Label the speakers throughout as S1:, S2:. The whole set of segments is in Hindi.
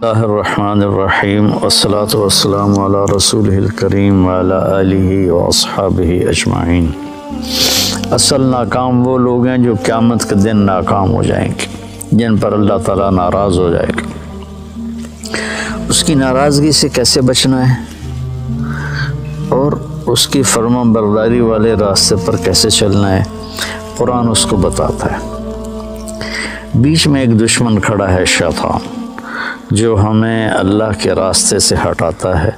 S1: वसलात वसलाम अला रसूल करीम वाला आलिहि व अजमाइन असल नाकाम वो लोग हैं जो क़्यामत के दिन नाकाम हो जाएँगे, जिन पर अल्लाह ताला नाराज़ हो जाएगा। उसकी नाराज़गी से कैसे बचना है? और उसकी फर्मा बरदारी वाले रास्ते पर कैसे चलना है? कुरान उसको बताता है। बीच में एक दुश्मन खड़ा है शैतान जो हमें अल्लाह के रास्ते से हटाता है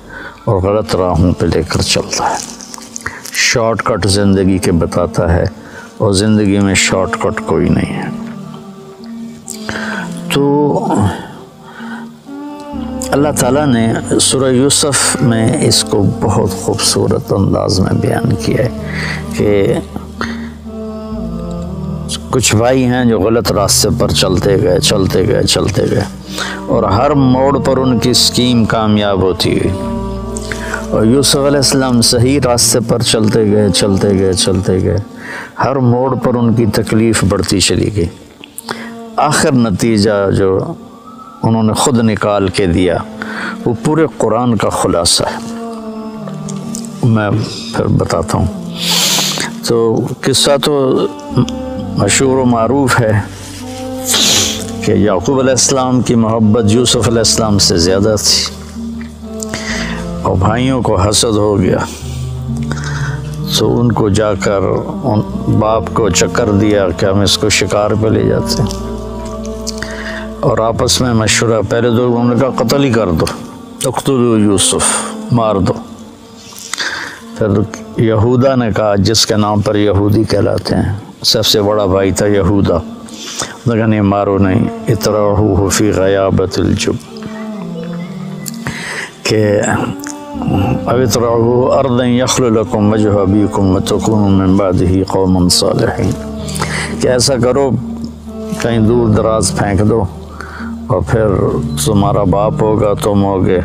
S1: और गलत राहों पे लेकर चलता है। शॉर्टकट ज़िंदगी के बताता है और ज़िंदगी में शॉर्टकट कोई नहीं है। तो अल्लाह ताला ने सूरह यूसुफ में इसको बहुत खूबसूरत अंदाज में बयान किया है कि कुछ भाई हैं जो गलत रास्ते पर चलते गए चलते गए चलते गए। और हर मोड़ पर उनकी स्कीम कामयाब होती गई और यूसुफ अलैहिस्सलाम सही रास्ते पर चलते गए चलते गए चलते गए। हर मोड़ पर उनकी तकलीफ़ बढ़ती चली गई। आखिर नतीजा जो उन्होंने ख़ुद निकाल के दिया, वो पूरे कुरान का खुलासा है। मैं फिर बताता हूँ। तो किस्सा तो मशहूर मरूफ है। कि याकूब अलैहिस्सलाम की मोहब्बत यूसुफ अलैहिस्सलाम से ज़्यादा थी। और भाइयों को हसद हो गया। तो उनको जाकर उन बाप को चक्कर दिया कि हम इसको शिकार पे ले जाते। हैं और आपस में मशवरा, पहले तो उन्होंने कहा, कत्ल ही कर दो अख्तुल यूसुफ, मार दो। फिर यहूदा ने कहा, जिसके नाम पर यहूदी कहलाते हैं, सबसे बड़ा भाई था यहूदा। लगा नहीं मारो नहीं इतराहू हफ़ी गयाबतुब के अवितराहू अर्द यखलकुम वजह अबीकुम मतकुन मिन बादिही कौमन सालिहीन कि ऐसा करो कहीं दूर दराज फेंक दो और फिर तुम्हारा बाप होगा तुम होगे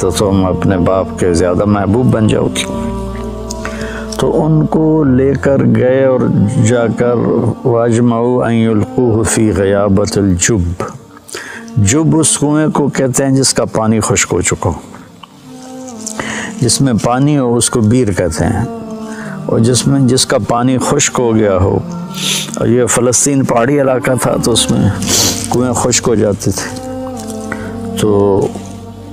S1: तो तुम अपने बाप के ज़्यादा महबूब बन जाओगी तो उनको लेकर गए और जाकर वाजमाऊ फ़ी गयाबतुब जुब उस कुएँ को कहते हैं जिसका पानी खुश्क हो चुका हो। जिसमें पानी हो उसको बीर कहते हैं। और जिसमें जिसका पानी खुश्क हो गया हो, और ये फ़लस्तीन पहाड़ी इलाका था तो उसमें कुएँ खुश्क हो जाते थे। तो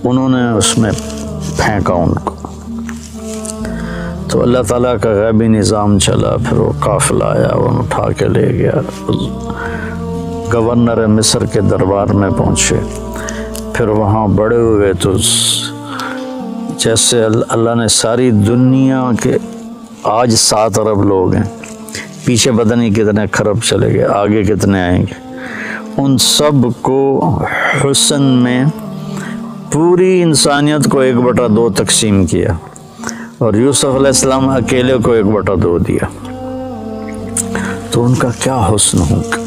S1: उन्होंने उसमें फेंका उनको। तो अल्लाह ताला का गैबी निज़ाम चला, फिर वो काफिला आया, वो उठा के ले गया। गवर्नर मिस्र के दरबार में पहुँचे। फिर वहाँ बड़े हुए तो जैसे अल्लाह ने सारी दुनिया के आज सात अरब लोग हैं। पीछे पता नहीं कितने खरब चले गए, आगे कितने आएँगे। उन सबको हुसन में पूरी इंसानियत को एक बटा दो तकसीम किया। और यूसुफ अलैहिस्सलाम अकेले को एक बटा दो दिया। तो उनका क्या हुस्न होगा?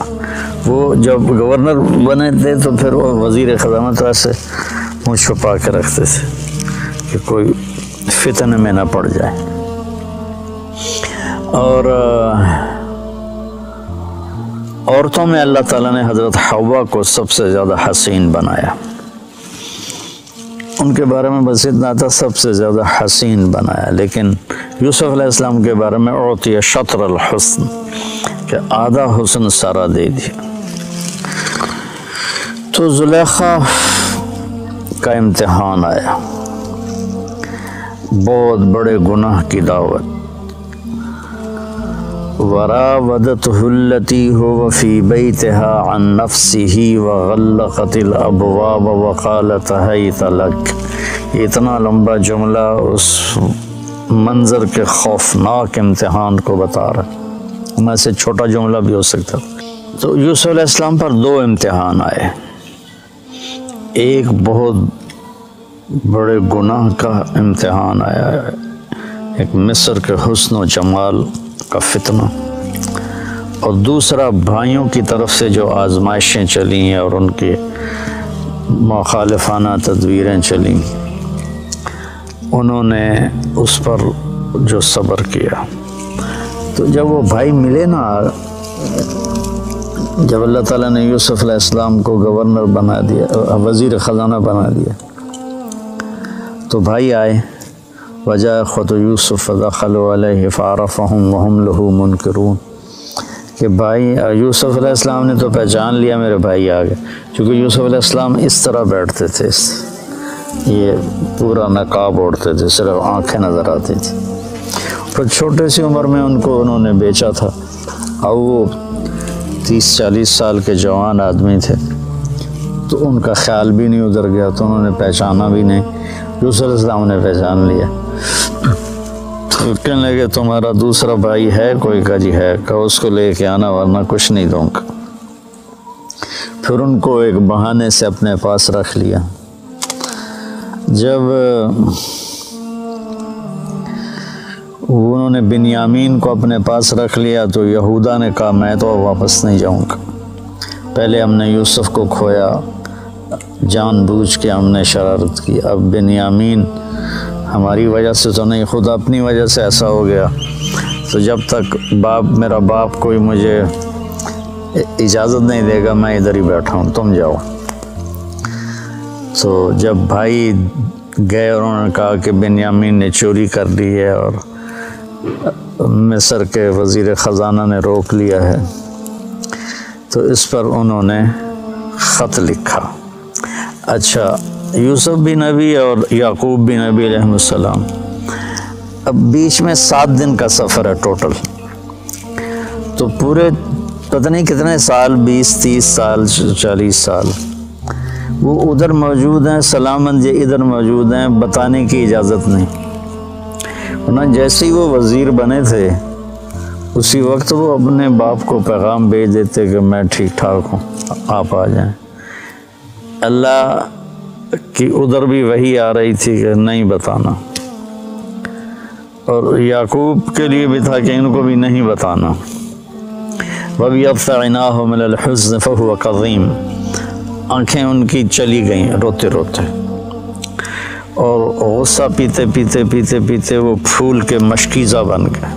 S1: वो जब गवर्नर बने थे तो फिर वो वज़ीर ख़जानत से मुँह छुपा के रखते थे कि कोई फितने में ना पड़ जाए। और, औरतों में अल्लाह ताला ने हज़रत हवा को सबसे ज़्यादा हसीन बनाया। उनके बारे में बस इतना था, सबसे ज़्यादा हसीन बनाया। लेकिन यूसुफ अलैहिस्सलाम के बारे में औरत शतर हसन, कि आधा हुसन सारा दे दिया। तो जुलेखा का इम्तहान आया। बहुत बड़े गुनाह की दावत। वरावदत हुल्लती हो वफ़ी बैतहा अन नफ्सी व गल्लक़तिल अबवाब वक़ालत है तलक इतना लंबा जुमला उस मंज़र के खौफनाक इम्तहान को बता रहा मैं से छोटा जुमला भी हो सकता तो यूसुफ पर दो इम्तहान आए। एक बहुत बड़े गुनाह का इम्तहान आया है। एक मिस्र के हुस्न जमाल का फितना। और दूसरा भाइयों की तरफ़ से जो आजमाइशें चली हैं और उनके मुखालफाना तदवीरें चली उन्होंने उस पर जो सब्र किया। तो जब वो भाई मिले ना, जब अल्लाह ताला ने यूसुफ अलैहिस्सलाम को गवर्नर बना दिया, वज़ीर ख़जाना बना दिया तो भाई आए वजह ख़ुद यूसुफ फ़ारफ़ वहम लहू मुनकरून। कि भाई, यूसुफ अलैहिस्सलाम ने तो पहचान लिया, मेरे भाई आ गए चूँकि यूसुफ अलैहिस्सलाम इस तरह बैठते थे ये पूरा नकाब ओढ़ते थे, सिर्फ़ आँखें नज़र आती थी। फिर छोटे सी उम्र में उनको उन्होंने बेचा था। और वो तीस चालीस साल के जवान आदमी थे। तो उनका ख्याल भी नहीं उधर गया तो उन्होंने पहचाना भी नहीं। दूसरे इस्लाम ने पहचान लिया। तो कहने लगे, तुम्हारा दूसरा भाई है कोई का जी है? कहो उसको लेके आना, वरना कुछ नहीं दूँगा। फिर उनको एक बहाने से अपने पास रख लिया। जब, उन्होंने बिनयामीन को अपने पास रख लिया तो यहूदा ने कहा, मैं तो वापस नहीं जाऊँगा। पहले हमने यूसुफ को खोया, जानबूझ के हमने शरारत की। अब बिनयामीन, हमारी वजह से तो नहीं, खुद अपनी वजह से ऐसा हो गया। तो जब तक बाप, मेरा बाप कोई मुझे इजाज़त नहीं देगा, मैं इधर ही बैठा हूँ, तुम जाओ। तो जब भाई गए और उन्होंने कहा कि बेनियामीन ने चोरी कर ली है और मिस्र के वज़ीर ख़जाना ने रोक लिया है तो इस पर उन्होंने ख़त लिखा। अच्छा यूसुफ भी नबी और याकूब भी नबी सलाम, अब बीच में सात दिन का सफ़र है टोटल। तो पूरे पता नहीं कितने साल, बीस, तीस साल, चालीस साल। वो उधर मौजूद हैं, सलामत ये इधर मौजूद हैं, बताने की इजाज़त नहीं। ना जैसे ही वो वज़ीर बने थे, उसी वक्त वो अपने बाप को पैगाम भेज देते कि मैं ठीक ठाक हूँ, आप आ जाएँ। अल्लाह की उधर भी वही आ रही थी कि नहीं बताना। और याकूब के लिए भी था कि इनको भी नहीं बताना। वबी अफ़ना हो मिलहज़ फ़हुआ कदीम आँखें उनकी चली गईं, रोते रोते। और गुस्सा पीते पीते पीते पीते वो फूल के मशकीज़ा बन गए।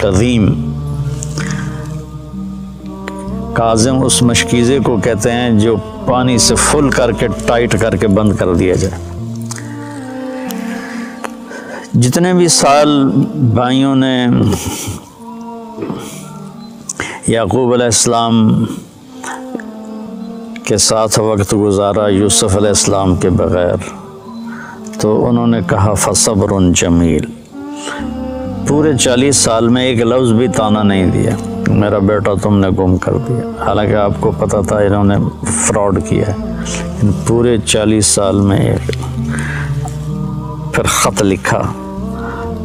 S1: कदीम काजम उस मशकीज़े को कहते हैं जो पानी से फुल करके, टाइट करके बंद कर दिया जाए। जितने भी साल भाइयों ने याकूब अलैहिस्सलाम के साथ वक्त गुजारा यूसुफ अलैहिस्सलाम के बग़ैर तो उन्होंने कहा फसबर जमील। पूरे चालीस साल में एक लफ्ज़ भी ताना नहीं दिया। मेरा बेटा तुमने गुम कर दिया। हालाँकि आपको पता था इन्होंने फ्रॉड किया है। पूरे चालीस साल में एक फिर ख़त लिखा,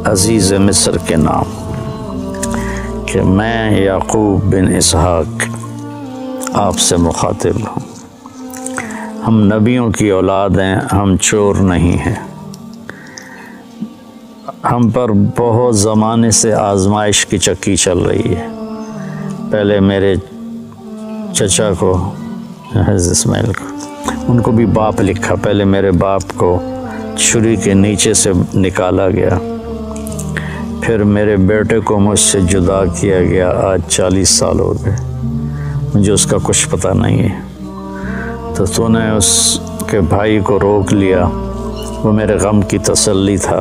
S1: अज़ीज़ मिस्र के नाम, कि मैं याकूब बिन इसहाक आपसे मुखातिब हूँ। हम नबियों की औलाद हैं, हम चोर नहीं हैं। हम पर बहुत ज़माने से आजमाइश की चक्की चल रही है। पहले मेरे चचा को इसमाइल को, उनको भी बाप लिखा, पहले मेरे बाप को छुरी के नीचे से निकाला गया। फिर मेरे बेटे को मुझसे जुदा किया गया, आज चालीस साल हो गए। मुझे उसका कुछ पता नहीं है। तो तूने उसके भाई को रोक लिया। वो मेरे गम की तसल्ली था।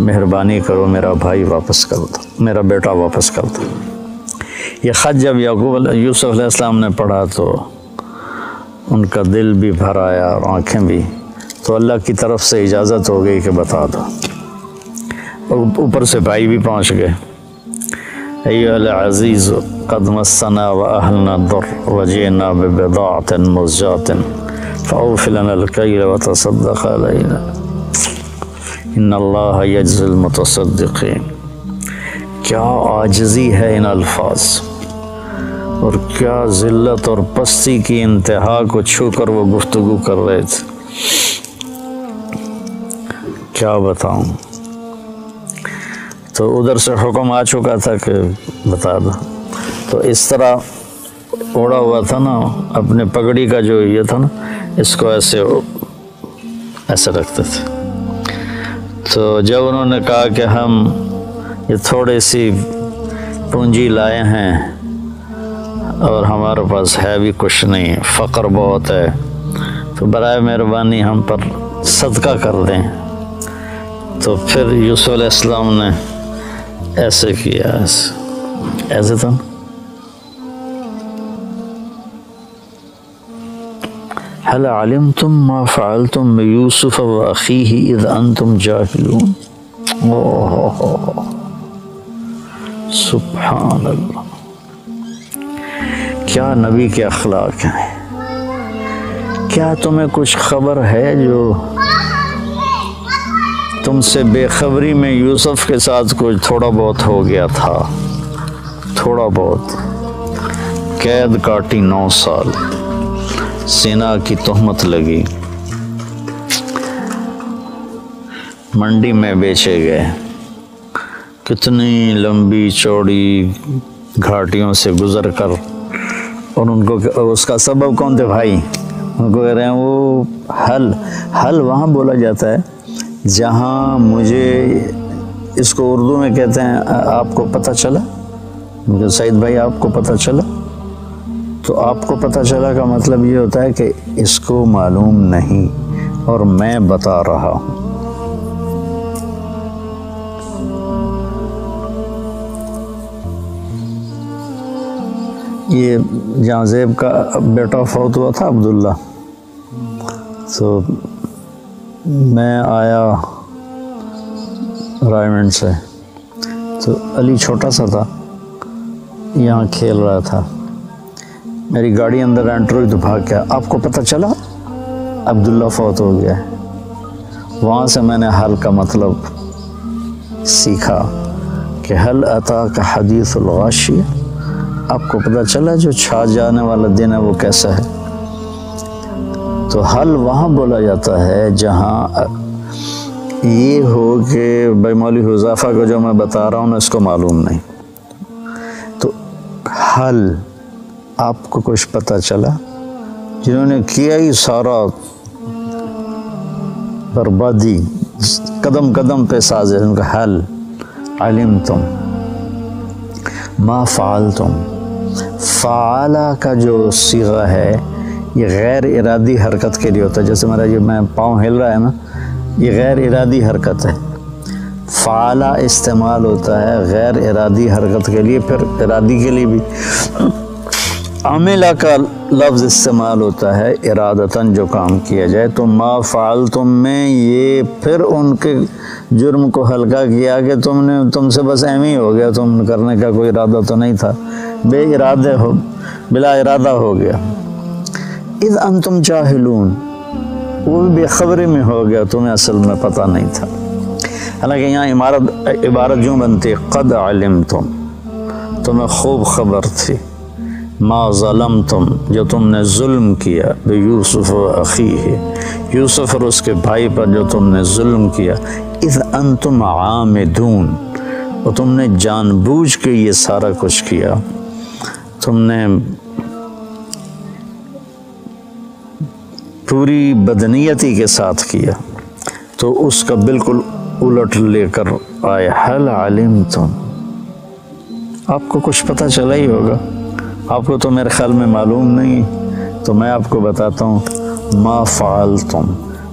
S1: मेहरबानी करो, मेरा भाई वापस कर दो, मेरा बेटा वापस कर दो। ये ख़त जब याकूब यूसुफ़ ने पढ़ा तो उनका दिल भी भर आया और आँखें भी। तो अल्लाह की तरफ़ से इजाज़त हो गई कि बता दो। ऊपर से भाई भी पहुँच गए। अज़ीज़ कदमसना व अहलना दर वजना बेदात मुजात फ़ाउफ़िलनकैल व तसद्दक़ अलैना इन अल्लाह यजल मुतसद्दिक़ीन क्या आजजी है इन अल्फाज और क्या ज़िल्लत और पस्ती की इंतहा को छू कर वो गुफ्तु कर रहे थे क्या बताऊँ तो उधर से हुक्म आ चुका था कि बता दो तो इस तरह ओढ़ा हुआ था ना, अपने पगड़ी का जो ये था ना, इसको ऐसे ऐसे रखते थे। तो जब उन्होंने कहा कि हम ये थोड़ी सी पूंजी लाए हैं और हमारे पास है भी कुछ नहीं फ़क्र बहुत है तो बर मेहरबानी हम पर सदका कर दें। तो फिर यूसुफ ने ऐसे किया, ऐसे ऐसे तो हल आलिम तुम मा फ़ाल तुम यूसुफ व अखी ही इद अन तुम जाहिलून क्या नबी के अखलाक हैं क्या तुम्हें कुछ खबर है जो तुमसे बेखबरी में यूसुफ के साथ कुछ थोड़ा बहुत हो गया था थोड़ा बहुत कैद काटी नौ साल सेना की तहमत लगी। मंडी में बेचे गए। कितनी लंबी चौड़ी घाटियों से गुजर कर और उनको उसका सबब कौन थे भाई? उनको कह रहे हैं, वो हल हल वहाँ बोला जाता है, जहाँ मुझे इसको उर्दू में कहते हैं आपको पता चला? सईद भाई, आपको पता चला? तो आपको पता चला का मतलब ये होता है कि इसको मालूम नहीं और मैं बता रहा हूँ। ये जहाँ जेब का बेटा फौत हुआ था अब्दुल्ला। तो मैं आया रायमंड से। तो अली छोटा सा था, यहाँ खेल रहा था। मेरी गाड़ी अंदर एंटर हुई तो भाग गया आपको पता चला? अब्दुल्ला फौत हो गया। वहाँ से मैंने हल का मतलब सीखा कि हल अता का हदीसगाशी आपको पता चला जो छा जाने वाला दिन है वो कैसा है? तो हल वहाँ बोला जाता है जहाँ, ये हो कि भाई मौली हुजाफा को जो मैं बता रहा हूँ ना, इसको मालूम नहीं। तो हल आपको कुछ पता चला? जिन्होंने किया ही सारा बर्बादी कदम कदम पे साजे उनका हल। आलिम तुम, माँ फ़ाल तुम। फ़ाला का जो सीगा है, ये गैर इरादी हरकत के लिए होता है। जैसे मेरा ये मैं पाँव हिल रहा है ना, ये गैर इरादी हरकत है। फ़ाला इस्तेमाल होता है गैर इरादी हरकत के लिए, फिर इरादी के लिए भी। अमिला का लफ्ज़ इस्तेमाल होता है, इरादतन जो काम किया जाए तो मा फ़ाल तुम में ये फिर उनके जुर्म को हल्का किया कि तुमने, तुमसे बस एम ही हो गया तुम करने का कोई इरादा तो नहीं था। बे इरादे हो, बिला इरादा हो गया। इस अन तुम जाहिलून, वो भी बेखबरी में हो गया, तुम्हें असल में पता नहीं था। हालाँकि यहाँ इमारत, इबारत यूँ बनती, कद आलिम तुम तुम्हें खूब खबर थी। माज़लम तुम जो तुमने जुल्म किया बे यूसुफ अखी है यूसुफ और उसके भाई पर जो तुमने जुल्म किया इस अन तुम आमदून। और तुमने जानबूझ के ये सारा कुछ किया। तुमने पूरी बदनीयती के साथ किया। तो उसका बिल्कुल उलट लेकर आए, हल आलिम तुम आपको कुछ पता चला ही होगा। आपको तो मेरे ख्याल में मालूम नहीं तो मैं आपको बताता हूँ, मा फ़ाल तुम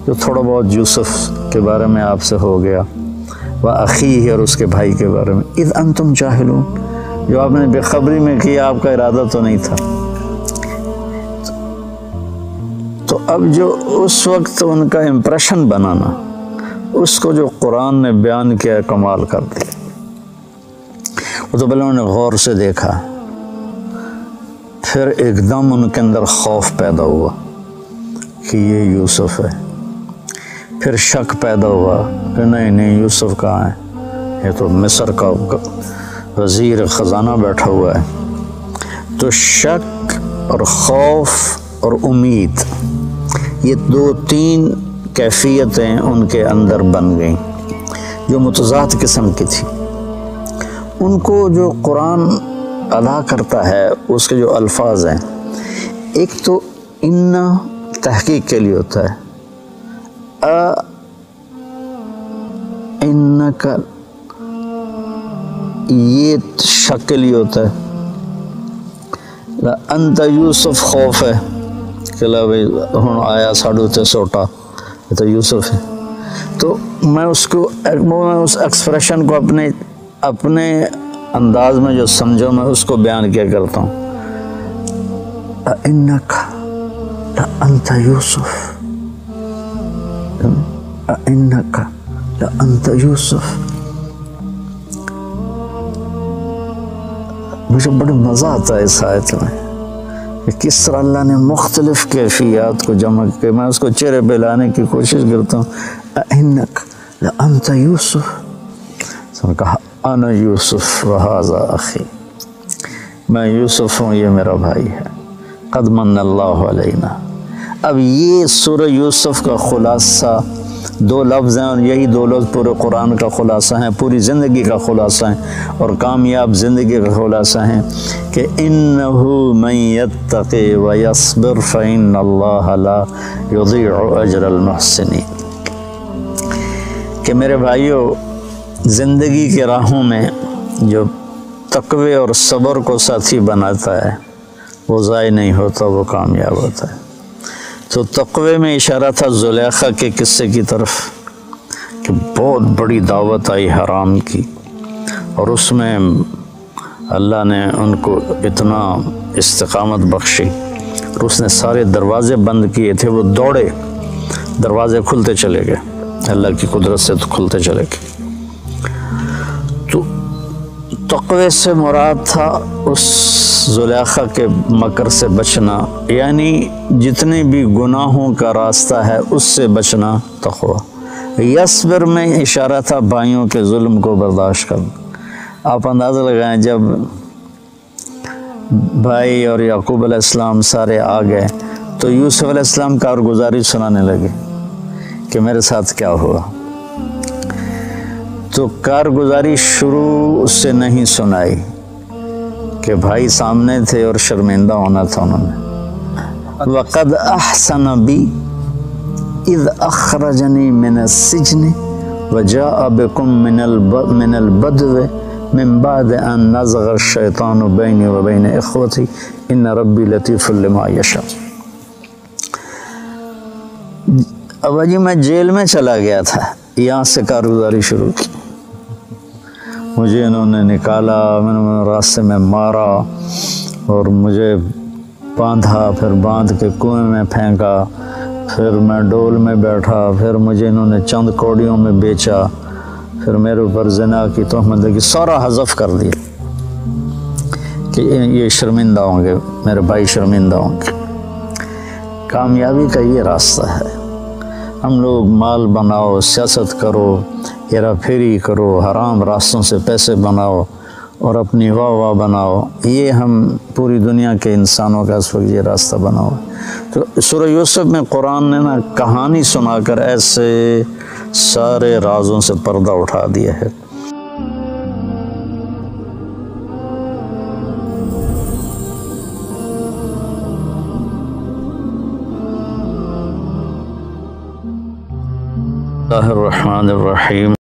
S1: जो थोड़ा बहुत यूसुफ के बारे में आपसे हो गया वह अखी और उसके भाई के बारे में। इस अन तुम चाहलूँ जो आपने बेखबरी में किया, आपका इरादा तो नहीं था। तो अब जो उस वक्त उनका इम्प्रेशन बनाना, उसको जो कुरान ने बयान किया, कमाल कर दिया वो तो पहले उन्होंने गौर से देखा। फिर एकदम उनके अंदर खौफ पैदा हुआ कि ये यूसुफ है। फिर शक पैदा हुआ कि नहीं नहीं, यूसुफ कहाँ है? ये तो मिस्र का वज़ीर ख़जाना बैठा हुआ है। तो शक और खौफ और उम्मीद, ये दो तीन कैफियतें उनके अंदर बन गईं, जो मुतजाद किस्म की थी। उनको जो कुरान अदा करता है, उसके जो अल्फाज हैं। एक तो इन्ना तहकीक के लिए होता है। अ इन का ये शक के लिए होता है। अंत यूसुफ खौफ है कि भाई हूँ आया साढ़े उत्ते सोटा, ये तो यूसुफ है। तो मैं उसको, मैं उस एक्सप्रेशन को अपने अपने अंदाज में जो समझो, मैं उसको बयान किया करता हूँ? मुझे बड़ा मज़ा आता है इस आयत में कि किस तरह अल्लाह ने मुख्तलिफ़ कैफियात को जमा के। मैं उसको चेहरे पे लाने की कोशिश करता हूँ। अन यूसुफ, वहाजा अखी। मैं यूसुफ हूँ, ये मेरा भाई है। कदमन अल्लाह अब ये सुर यूसुफ का खुलासा, दो लफ्ज़ हैं और यही दो लफ्ज़ पूरे कुरान का खुलासा है, पूरी ज़िंदगी का खुलासा है और कामयाब ज़िंदगी का खुलासा है कि इन मैतक़ वसबर फ़ैन अजरमहसनी कि मेरे भाइयों ज़िंदगी के राहों में जो तकवे और सब्र को साथी बनाता है, वो ज़ाय नहीं होता, वो कामयाब होता है। तो तकवे में इशारा था जुलेखा के किस्से की तरफ़ कि बहुत बड़ी दावत आई हराम की और उसमें अल्लाह ने उनको इतना इस्तकामत बख्शी और उसने सारे दरवाज़े बंद किए थे, वो दौड़े, दरवाज़े खुलते चले गए। अल्लाह की कुदरत से तो खुलते चले गए। तकवे से मुराद था उस जुलेखा के मकर से बचना। यानी जितने भी गुनाहों का रास्ता है, उससे बचना तकवा। यसबर में इशारा था भाइयों के जुल्म को बर्दाश्त करना। आप अंदाज़ा लगाएँ, जब भाई और याकूब अलैहिस्सलाम सारे आ गए तो यूसुफ अलैहिस्सलाम कारगुजारी सुनाने लगे कि मेरे साथ क्या हुआ? तो कारगुजारी शुरू से नहीं सुनाई कि भाई सामने थे और शर्मिंदा होना था उन्होंने। वक़द अहसन बी, इद अखरजनी मिन सिजन वजा अबकुम मिनल मिनल बदव, मिन बाद अन नज़ग़ शैतान बैनी व बैन इखवती इन रब्बी लतीफ़ लिमा यशा। अब जी मैं जेल में चला गया था, यहाँ से कारगुजारी शुरू की। मुझे इन्होंने निकाला, मैंने रास्ते में मारा और मुझे बांधा, फिर बाँध के कुएँ में फेंका, फिर मैं डोल में बैठा, फिर मुझे इन्होंने चंद कौड़ियों में बेचा, फिर मेरे ऊपर जना की तहमत की सारा हजफ कर दिया कि ये शर्मिंदा होंगे, मेरे भाई शर्मिंदा होंगे। कामयाबी का ये रास्ता है। हम लोग माल बनाओ, सियासत करो हेरा फेरी करो, हराम रास्तों से पैसे बनाओ और अपनी वाह वाह बनाओ। ये हम पूरी दुनिया के इंसानों का इस वक्त ये रास्ता बनाओ। तो सुर यूसुफ में कुरान ने ना कहानी सुनाकर ऐसे सारे राजों से पर्दा उठा दिया है। रहीम